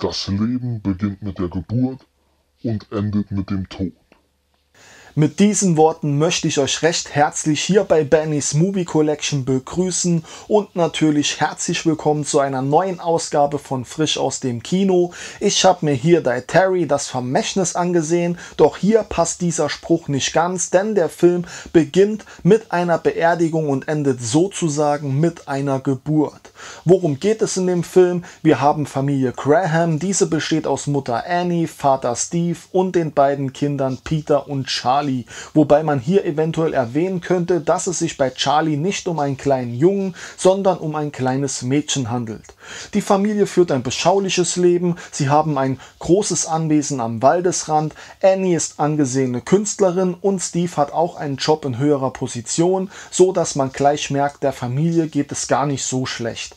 Das Leben beginnt mit der Geburt und endet mit dem Tod. Mit diesen Worten möchte ich euch recht herzlich hier bei Bannys Movie Collection begrüßen und natürlich herzlich willkommen zu einer neuen Ausgabe von Frisch aus dem Kino. Ich habe mir hier bei Terry das Vermächtnis angesehen, doch hier passt dieser Spruch nicht ganz, denn der Film beginnt mit einer Beerdigung und endet sozusagen mit einer Geburt. Worum geht es in dem Film? Wir haben Familie Graham, diese besteht aus Mutter Annie, Vater Steve und den beiden Kindern Peter und Charlie. Wobei man hier eventuell erwähnen könnte, dass es sich bei Charlie nicht um einen kleinen Jungen, sondern um ein kleines Mädchen handelt. Die Familie führt ein beschauliches Leben, sie haben ein großes Anwesen am Waldesrand, Annie ist angesehene Künstlerin und Steve hat auch einen Job in höherer Position, so dass man gleich merkt, der Familie geht es gar nicht so schlecht.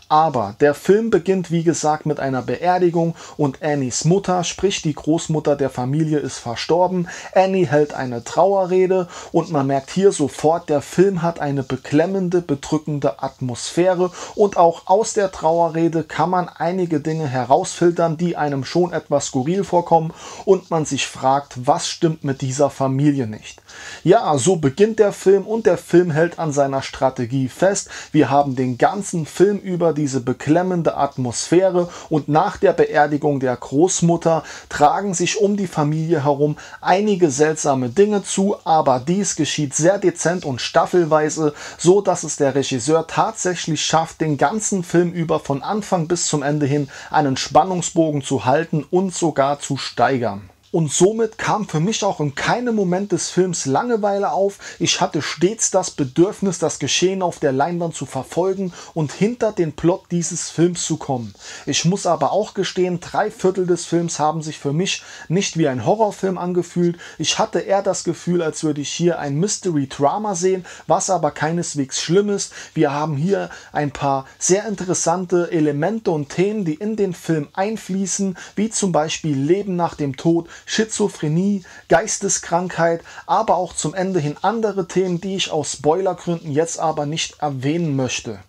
Aber der Film beginnt wie gesagt mit einer Beerdigung und Annies Mutter, sprich die Großmutter der Familie, ist verstorben. Annie hält eine Trauerrede und man merkt hier sofort, der Film hat eine beklemmende, bedrückende Atmosphäre und auch aus der Trauerrede kann man einige Dinge herausfiltern, die einem schon etwas skurril vorkommen und man sich fragt, was stimmt mit dieser Familie nicht. Ja, so beginnt der Film und der Film hält an seiner Strategie fest. Wir haben den ganzen Film über diese beklemmende Atmosphäre und nach der Beerdigung der Großmutter tragen sich um die Familie herum einige seltsame Dinge zu, aber dies geschieht sehr dezent und staffelweise, so dass es der Regisseur tatsächlich schafft, den ganzen Film über von Anfang bis zum Ende hin einen Spannungsbogen zu halten und sogar zu steigern. Und somit kam für mich auch in keinem Moment des Films Langeweile auf. Ich hatte stets das Bedürfnis, das Geschehen auf der Leinwand zu verfolgen und hinter den Plot dieses Films zu kommen. Ich muss aber auch gestehen, drei Viertel des Films haben sich für mich nicht wie ein Horrorfilm angefühlt. Ich hatte eher das Gefühl, als würde ich hier ein Mystery-Drama sehen, was aber keineswegs schlimm ist. Wir haben hier ein paar sehr interessante Elemente und Themen, die in den Film einfließen, wie zum Beispiel Leben nach dem Tod, Schizophrenie, Geisteskrankheit, aber auch zum Ende hin andere Themen, die ich aus Spoilergründen jetzt aber nicht erwähnen möchte.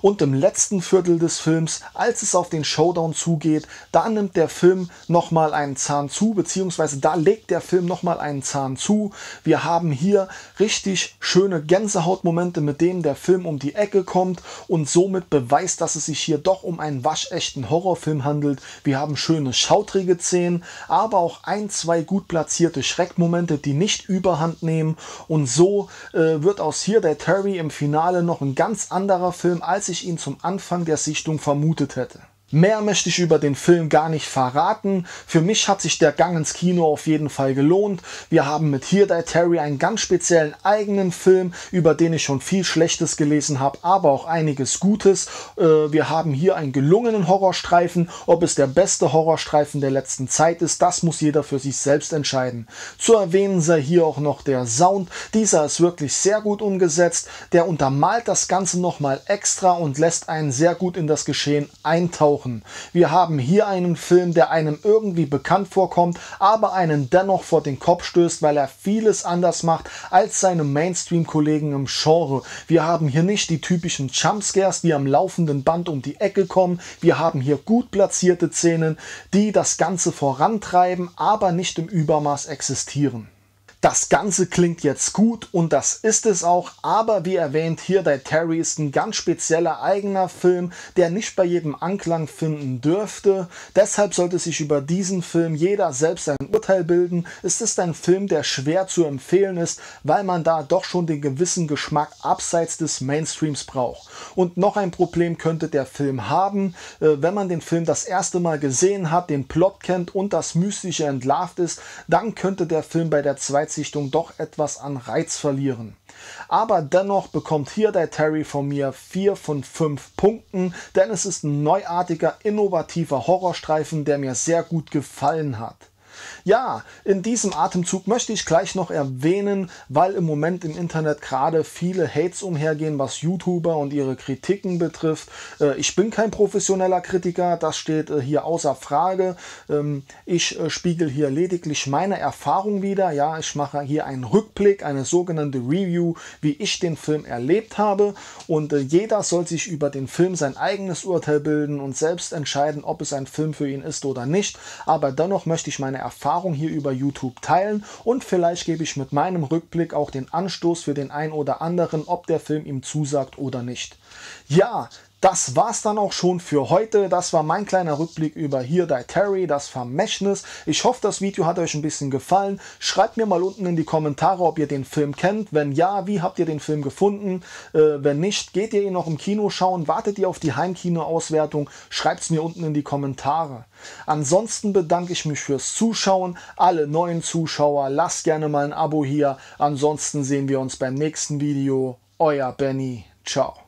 Und im letzten Viertel des Films, als es auf den Showdown zugeht, da nimmt der Film nochmal einen Zahn zu, beziehungsweise da legt der Film nochmal einen Zahn zu. Wir haben hier richtig schöne Gänsehautmomente, mit denen der Film um die Ecke kommt und somit beweist, dass es sich hier doch um einen waschechten Horrorfilm handelt. Wir haben schöne schautrige Szenen, aber auch ein, zwei gut platzierte Schreckmomente, die nicht überhand nehmen. Und so äh, wird aus hier der Terry im Finale noch ein ganz anderer Film als ich ihn zum Anfang der Sichtung vermutet hätte. Mehr möchte ich über den Film gar nicht verraten. Für mich hat sich der Gang ins Kino auf jeden Fall gelohnt. Wir haben mit Here Die Terry einen ganz speziellen eigenen Film, über den ich schon viel Schlechtes gelesen habe, aber auch einiges Gutes. Äh, wir haben hier einen gelungenen Horrorstreifen. Ob es der beste Horrorstreifen der letzten Zeit ist, das muss jeder für sich selbst entscheiden. Zu erwähnen sei hier auch noch der Sound. Dieser ist wirklich sehr gut umgesetzt. Der untermalt das Ganze nochmal extra und lässt einen sehr gut in das Geschehen eintauchen tauchen. Wir haben hier einen Film, der einem irgendwie bekannt vorkommt, aber einen dennoch vor den Kopf stößt, weil er vieles anders macht als seine Mainstream-Kollegen im Genre. Wir haben hier nicht die typischen Jumpscares, die am laufenden Band um die Ecke kommen. Wir haben hier gut platzierte Szenen, die das Ganze vorantreiben, aber nicht im Übermaß existieren. Das Ganze klingt jetzt gut und das ist es auch, aber wie erwähnt, hier bei Terry ist ein ganz spezieller eigener Film, der nicht bei jedem Anklang finden dürfte. Deshalb sollte sich über diesen Film jeder selbst ein Urteil bilden. Es ist ein Film, der schwer zu empfehlen ist, weil man da doch schon den gewissen Geschmack abseits des Mainstreams braucht. Und noch ein Problem könnte der Film haben, äh, wenn man den Film das erste Mal gesehen hat, den Plot kennt und das Mystische entlarvt ist, dann könnte der Film bei der zweiten Zweitsichtung doch etwas an Reiz verlieren. Aber dennoch bekommt hier der Terry von mir 4 von 5 Punkten, denn es ist ein neuartiger, innovativer Horrorstreifen, der mir sehr gut gefallen hat. Ja, in diesem Atemzug möchte ich gleich noch erwähnen, weil im Moment im Internet gerade viele Hates umhergehen, was YouTuber und ihre Kritiken betrifft. Äh, ich bin kein professioneller Kritiker, das steht äh, hier außer Frage. Ähm, ich äh, spiegel hier lediglich meine Erfahrung wieder. Ja, ich mache hier einen Rückblick, eine sogenannte Review, wie ich den Film erlebt habe. Und jeder soll sich über den Film sein eigenes Urteil bilden und selbst entscheiden, ob es ein Film für ihn ist oder nicht. Aber dennoch möchte ich meine Erfahrung hier über YouTube teilen und vielleicht gebe ich mit meinem Rückblick auch den Anstoß für den einen oder anderen, ob der Film ihm zusagt oder nicht. Ja, das war's dann auch schon für heute. Das war mein kleiner Rückblick über Here Die Terry, das Vermächtnis. Ich hoffe, das Video hat euch ein bisschen gefallen. Schreibt mir mal unten in die Kommentare, ob ihr den Film kennt. Wenn ja, wie habt ihr den Film gefunden? Äh, wenn nicht, geht ihr ihn noch im Kino schauen? Wartet ihr auf die Heimkino-Auswertung? Schreibt's mir unten in die Kommentare. Ansonsten bedanke ich mich fürs Zuschauen. Alle neuen Zuschauer, lasst gerne mal ein Abo hier. Ansonsten sehen wir uns beim nächsten Video. Euer Benny. Ciao.